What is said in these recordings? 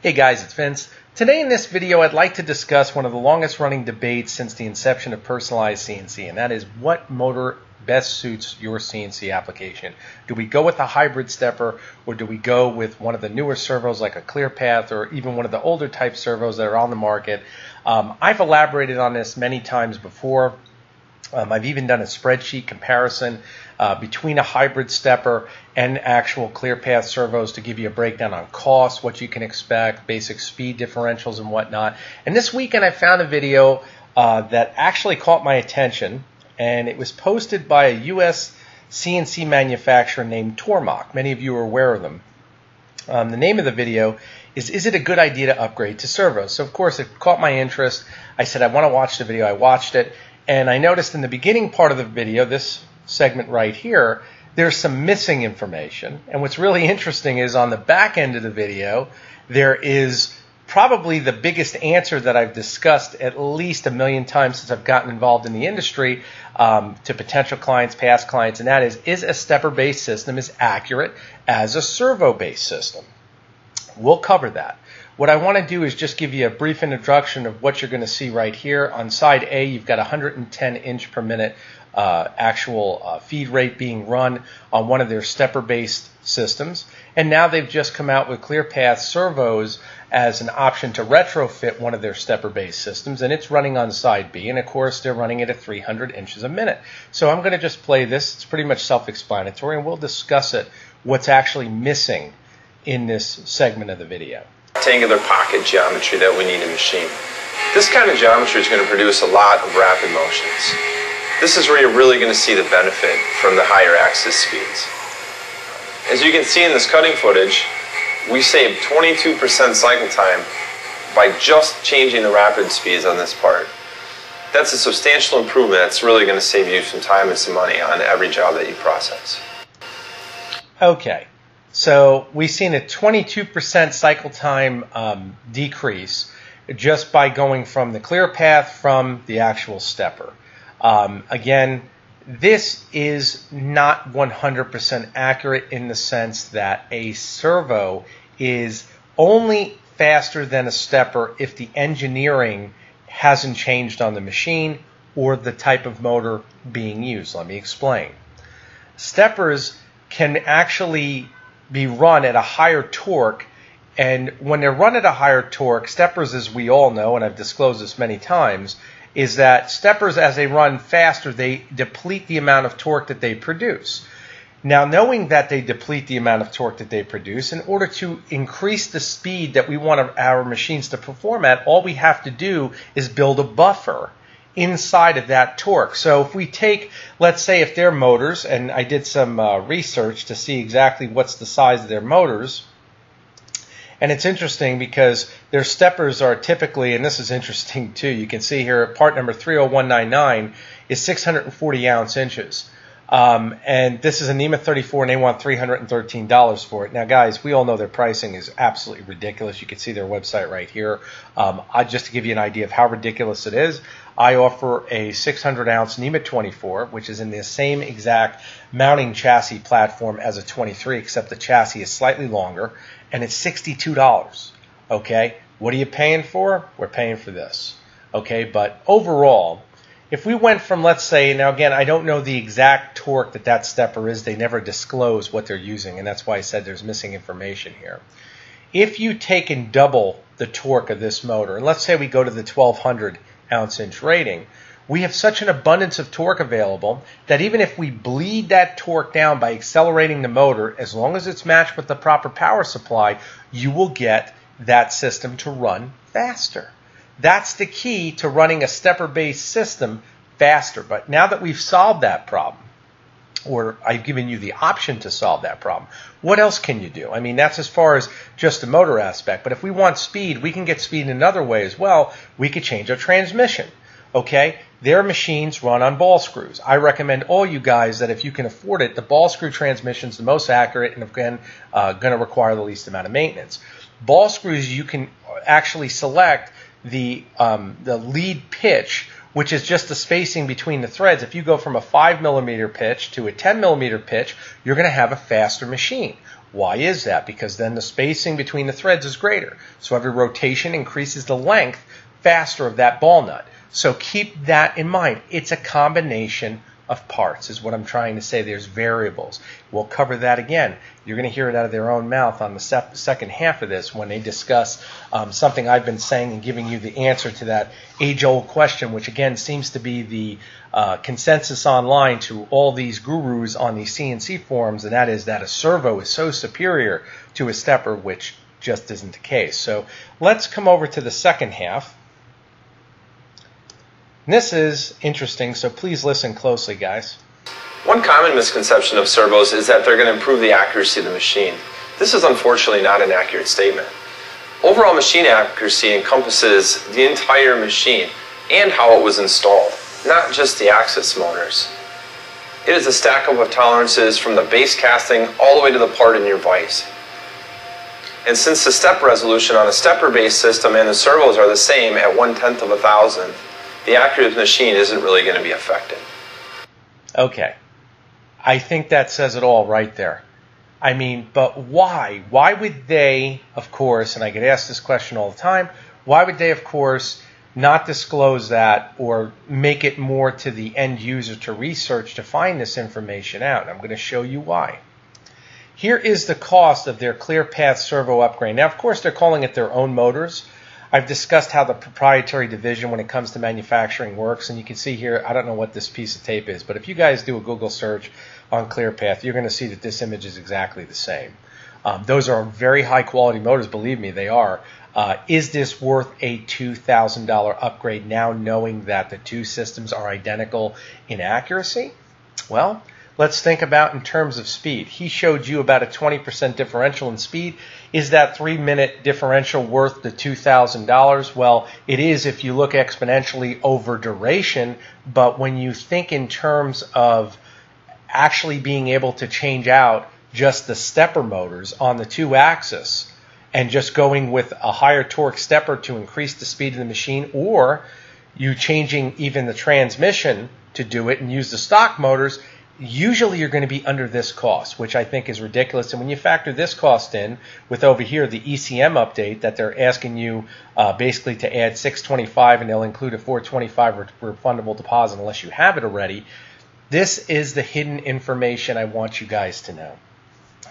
Hey guys, it's Vince. Today in this video, I'd like to discuss one of the longest running debates since the inception of personalized CNC, and that is what motor best suits your CNC application. Do we go with a hybrid stepper, or do we go with one of the newer servos like a ClearPath, or even one of the older type servos that are on the market? Um, I've elaborated on this many times before. Um, I've even done a spreadsheet comparison uh, between a hybrid stepper and actual ClearPath servos to give you a breakdown on cost, what you can expect, basic speed differentials, and whatnot. And this weekend I found a video uh, that actually caught my attention, and it was posted by a U.S. CNC manufacturer named Tormach. Many of you are aware of them. Um, the name of the video is Is it a good idea to upgrade to servos? So, of course, it caught my interest. I said, I want to watch the video. I watched it. And I noticed in the beginning part of the video, this segment right here, there's some missing information. And what's really interesting is on the back end of the video, there is probably the biggest answer that I've discussed at least a million times since I've gotten involved in the industry um, to potential clients, past clients, and that is, is a stepper-based system as accurate as a servo-based system? We'll cover that. What I want to do is just give you a brief introduction of what you're going to see right here. On side A, you've got 110 inch per minute uh, actual uh, feed rate being run on one of their stepper-based systems. And now they've just come out with ClearPath servos as an option to retrofit one of their stepper-based systems, and it's running on side B. And of course, they're running it at 300 inches a minute. So I'm going to just play this. It's pretty much self-explanatory, and we'll discuss it, what's actually missing in this segment of the video rectangular pocket geometry that we need to machine. This kind of geometry is going to produce a lot of rapid motions. This is where you're really going to see the benefit from the higher axis speeds. As you can see in this cutting footage, we saved 22% cycle time by just changing the rapid speeds on this part. That's a substantial improvement that's really going to save you some time and some money on every job that you process. Okay, so we've seen a 22% cycle time um, decrease just by going from the ClearPath from the actual stepper. Um, again, this is not 100% accurate in the sense that a servo is only faster than a stepper if the engineering hasn't changed on the machine or the type of motor being used. Let me explain. Steppers can actually be run at a higher torque. And when they're run at a higher torque, steppers, as we all know, and I've disclosed this many times, is that steppers, as they run faster, they deplete the amount of torque that they produce. Now, knowing that they deplete the amount of torque that they produce, in order to increase the speed that we want our machines to perform at, all we have to do is build a buffer inside of that torque. So if we take, let's say if their motors, and I did some uh, research to see exactly what's the size of their motors, and it's interesting because their steppers are typically, and this is interesting too, you can see here part number 30199 is 640 ounce inches. Um, and this is a NEMA 34, and they want $313 for it. Now, guys, we all know their pricing is absolutely ridiculous. You can see their website right here. Um, I, just to give you an idea of how ridiculous it is, I offer a 600 ounce NEMA 24, which is in the same exact mounting chassis platform as a 23, except the chassis is slightly longer, and it's $62. Okay, what are you paying for? We're paying for this. Okay, but overall, if we went from, let's say, now again, I don't know the exact torque that that stepper is. They never disclose what they're using, and that's why I said there's missing information here. If you take and double the torque of this motor, and let's say we go to the 1200 ounce inch rating, we have such an abundance of torque available that even if we bleed that torque down by accelerating the motor, as long as it's matched with the proper power supply, you will get that system to run faster. That's the key to running a stepper-based system faster. But now that we've solved that problem, or I've given you the option to solve that problem. What else can you do? I mean, that's as far as just the motor aspect. But if we want speed, we can get speed in another way as well. We could change our transmission. Okay? Their machines run on ball screws. I recommend all you guys that if you can afford it, the ball screw transmission is the most accurate and again, uh, going to require the least amount of maintenance. Ball screws you can actually select the um, the lead pitch, which is just the spacing between the threads. If you go from a five millimeter pitch to a 10 millimeter pitch, you're going to have a faster machine. Why is that? Because then the spacing between the threads is greater. So every rotation increases the length faster of that ball nut. So keep that in mind. It's a combination of parts is what I'm trying to say. There's variables. We'll cover that again. You're going to hear it out of their own mouth on the sep- second half of this when they discuss um, something I've been saying and giving you the answer to that age-old question, which again seems to be the uh, consensus online to all these gurus on these CNC forums, and that is that a servo is so superior to a stepper, which just isn't the case. So let's come over to the second half. This is interesting, so please listen closely, guys. One common misconception of servos is that they're going to improve the accuracy of the machine. This is unfortunately not an accurate statement. Overall machine accuracy encompasses the entire machine and how it was installed, not just the axis motors. It is a stack of tolerances from the base casting all the way to the part in your vise. And since the step resolution on a stepper-based system and the servos are the same at one-tenth of a thousandth, the accurate machine isn't really going to be affected. Okay. I think that says it all right there. I mean, but why? Why would they, of course, and I get asked this question all the time, why would they, of course, not disclose that or make it more to the end user to research to find this information out? I'm going to show you why. Here is the cost of their ClearPath servo upgrade. Now, of course, they're calling it their own motors, I've discussed how the proprietary division when it comes to manufacturing works, and you can see here, I don't know what this piece of tape is, but if you guys do a Google search on ClearPath, you're going to see that this image is exactly the same. Um, those are very high quality motors, believe me, they are. Uh, is this worth a $2,000 upgrade now knowing that the two systems are identical in accuracy? Well, let's think about in terms of speed. He showed you about a 20% differential in speed. Is that three minute differential worth the $2,000? Well, it is if you look exponentially over duration, but when you think in terms of actually being able to change out just the stepper motors on the two axis and just going with a higher torque stepper to increase the speed of the machine or you changing even the transmission to do it and use the stock motors, usually you're going to be under this cost, which I think is ridiculous. And when you factor this cost in with over here the ECM update that they're asking you uh, basically to add 625 and they'll include a 425 refundable deposit unless you have it already. This is the hidden information I want you guys to know.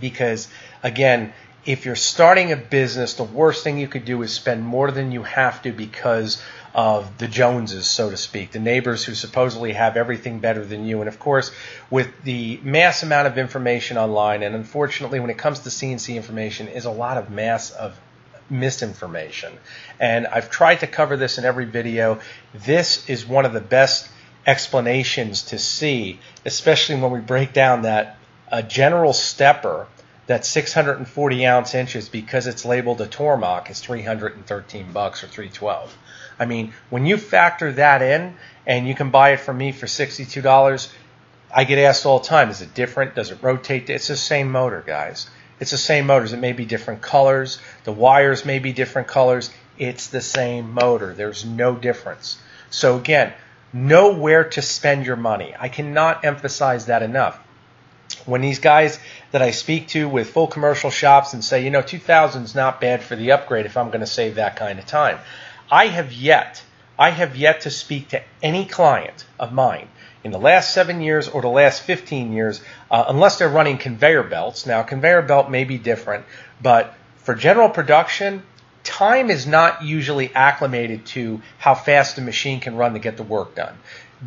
Because again, if you're starting a business, the worst thing you could do is spend more than you have to because of the Joneses, so to speak, the neighbors who supposedly have everything better than you. And of course, with the mass amount of information online, and unfortunately, when it comes to CNC information, is a lot of mass of misinformation. And I've tried to cover this in every video. This is one of the best explanations to see, especially when we break down that a general stepper that 640 ounce inches because it's labeled a Tormach is 313 bucks or 312. I mean, when you factor that in and you can buy it from me for $62, I get asked all the time, is it different? Does it rotate? It's the same motor, guys. It's the same motors. It may be different colors. The wires may be different colors. It's the same motor. There's no difference. So again, know where to spend your money. I cannot emphasize that enough when these guys that I speak to with full commercial shops and say, you know, 2000 is not bad for the upgrade if I'm going to save that kind of time. I have yet, I have yet to speak to any client of mine in the last seven years or the last 15 years, uh, unless they're running conveyor belts. Now, conveyor belt may be different, but for general production, time is not usually acclimated to how fast a machine can run to get the work done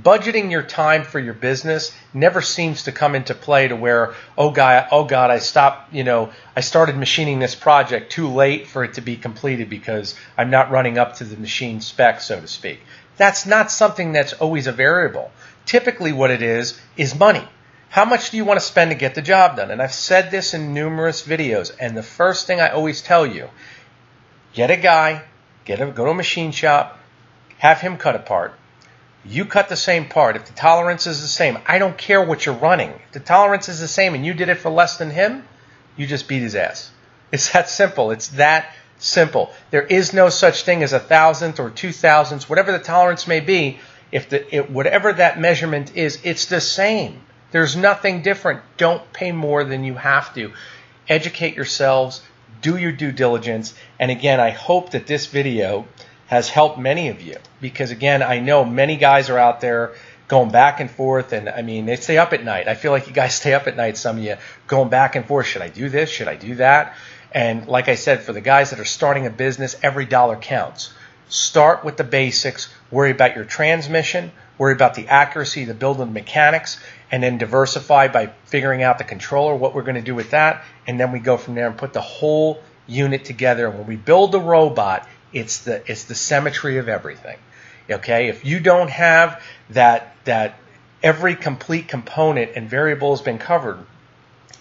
budgeting your time for your business never seems to come into play to where oh god oh god I stopped you know I started machining this project too late for it to be completed because I'm not running up to the machine spec so to speak. That's not something that's always a variable. Typically what it is is money. How much do you want to spend to get the job done? And I've said this in numerous videos and the first thing I always tell you get a guy get a go to a machine shop have him cut a part you cut the same part. If the tolerance is the same, I don't care what you're running. If the tolerance is the same and you did it for less than him, you just beat his ass. It's that simple. It's that simple. There is no such thing as a thousandth or two thousandths, whatever the tolerance may be. If the it, whatever that measurement is, it's the same. There's nothing different. Don't pay more than you have to. educate yourselves, do your due diligence. And again, I hope that this video has helped many of you because again, I know many guys are out there going back and forth and I mean, they stay up at night. I feel like you guys stay up at night, some of you going back and forth. Should I do this? Should I do that? And like I said, for the guys that are starting a business, every dollar counts. Start with the basics, worry about your transmission, worry about the accuracy, the build and mechanics, and then diversify by figuring out the controller, what we're going to do with that, and then we go from there and put the whole unit together. And when we build the robot, it's the it's the symmetry of everything. Okay, if you don't have that that every complete component and variable has been covered,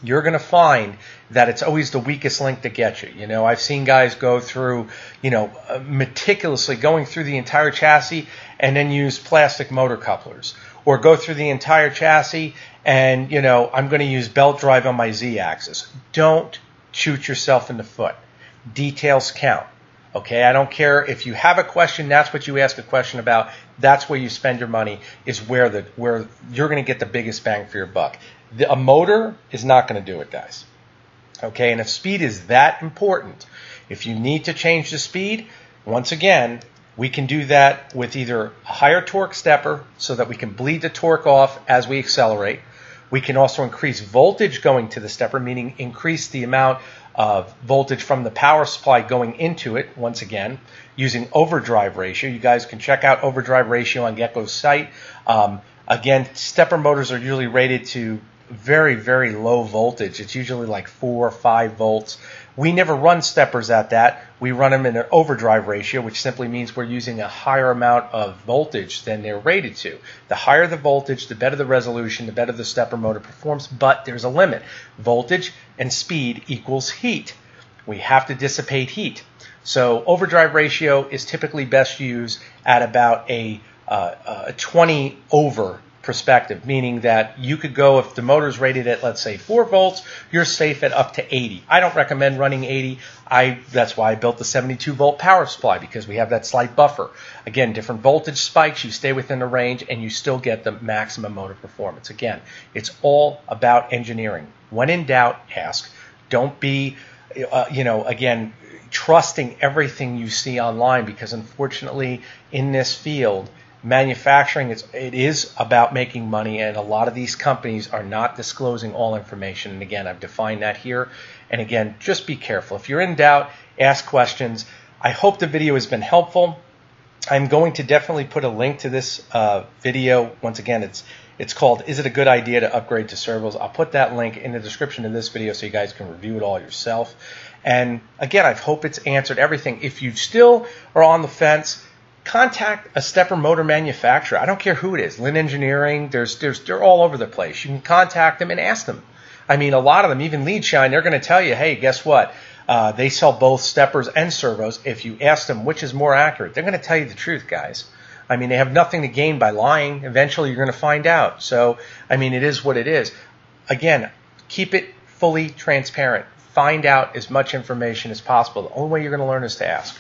you're going to find that it's always the weakest link to get you. You know, I've seen guys go through, you know, uh, meticulously going through the entire chassis and then use plastic motor couplers or go through the entire chassis and, you know, I'm going to use belt drive on my Z axis. Don't shoot yourself in the foot. Details count. Okay, I don't care if you have a question, that's what you ask a question about. That's where you spend your money is where the where you're going to get the biggest bang for your buck. The, a motor is not going to do it, guys. Okay, and if speed is that important, if you need to change the speed, once again, we can do that with either a higher torque stepper so that we can bleed the torque off as we accelerate. We can also increase voltage going to the stepper, meaning increase the amount of voltage from the power supply going into it, once again, using overdrive ratio. You guys can check out overdrive ratio on Gecko's site. Um, again, stepper motors are usually rated to very, very low voltage. It's usually like four or five volts. We never run steppers at that. We run them in an overdrive ratio, which simply means we're using a higher amount of voltage than they're rated to. The higher the voltage, the better the resolution, the better the stepper motor performs, but there's a limit. Voltage and speed equals heat. We have to dissipate heat. So overdrive ratio is typically best used at about a, uh, a 20 over perspective, meaning that you could go if the motor is rated at let's say 4 volts, you're safe at up to 80. I don't recommend running 80. I that's why I built the 72 volt power supply because we have that slight buffer. Again, different voltage spikes, you stay within the range and you still get the maximum motor performance. Again, it's all about engineering. When in doubt, ask. Don't be uh, you know, again, trusting everything you see online because unfortunately in this field manufacturing it's, it is about making money and a lot of these companies are not disclosing all information. And again i've defined that here. And again just be careful. If you're in doubt ask questions. I hope the video has been helpful. I'm going to definitely put a link to this uh, video. Once again it's it's called is it a good idea to upgrade to servos? I'll put that link in the description of this video so you guys can review it all yourself. And again i hope it's answered everything. If you still are on the fence contact a stepper motor manufacturer. I don't care who it is. Lin Engineering, there's, there's, they're all over the place. You can contact them and ask them. I mean, a lot of them, even Leadshine, they're going to tell you, hey, guess what? Uh, they sell both steppers and servos. If you ask them which is more accurate, they're going to tell you the truth, guys. I mean, they have nothing to gain by lying. Eventually, you're going to find out. So, I mean, it is what it is. Again, keep it fully transparent. Find out as much information as possible. The only way you're going to learn is to ask.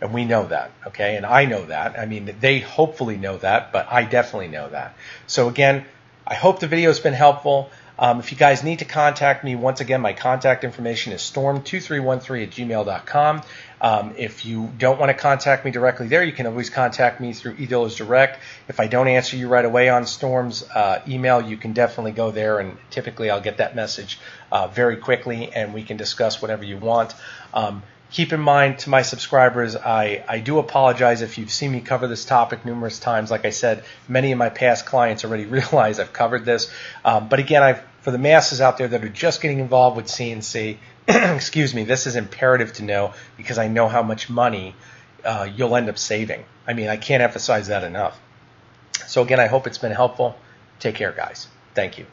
And we know that, okay? And I know that. I mean, they hopefully know that, but I definitely know that. So again, I hope the video has been helpful. Um, if you guys need to contact me, once again, my contact information is storm2313 at gmail.com. Um, if you don't want to contact me directly there, you can always contact me through eDealers Direct. If I don't answer you right away on Storm's uh, email, you can definitely go there, and typically I'll get that message uh, very quickly, and we can discuss whatever you want. Um, keep in mind to my subscribers, I, I do apologize if you've seen me cover this topic numerous times. Like I said, many of my past clients already realize I've covered this. Um, but again, I've, for the masses out there that are just getting involved with CNC, excuse me, this is imperative to know because I know how much money uh, you'll end up saving. I mean, I can't emphasize that enough. So again, I hope it's been helpful. Take care, guys. Thank you.